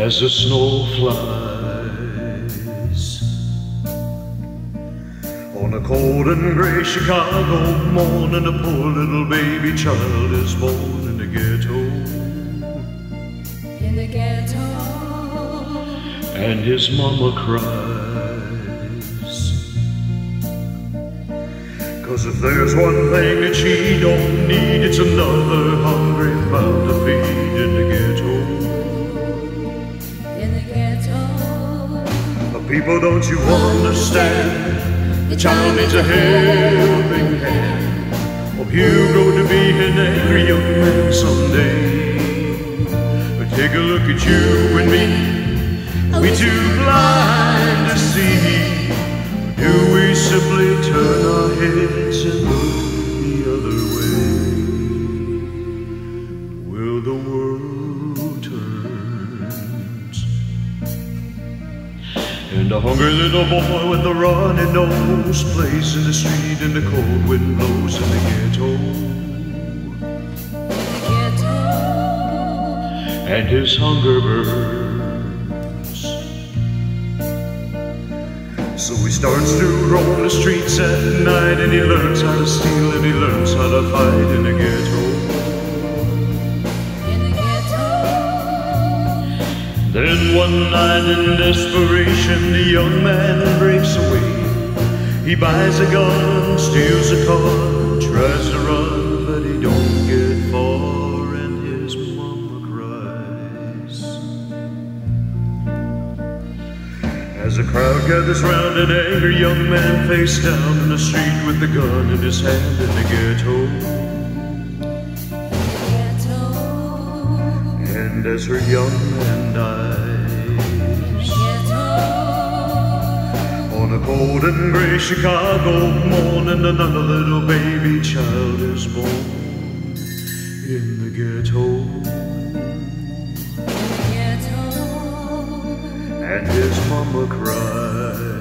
as the snow flies. On a cold and gray Chicago morning, a poor little baby child is born in the ghetto. In the ghetto. And his mama cries. Cause if there's one thing that she don't need, it's another hungry people, don't you understand? The child needs a helping hand. Hope you grow to be an angry young man someday. But take a look at you and me. We too blind to see. And a hungry little boy with a runny nose plays in the street and the cold wind blows in the ghetto. Ghetto. And his hunger burns. So he starts to roam the streets at night and he learns how to steal and he learns how to fight in the ghetto. In the ghetto. Then one night in desperation, young man breaks away. He buys a gun, steals a car, tries to run, but he don't get far, and his mama cries. As a crowd gathers round an angry young man face down in the street with the gun in his hand in the. Ghetto. And as her young man dies, On a cold and gray Chicago morning, another little baby child is born in the ghetto. Ghetto. And his mama cries.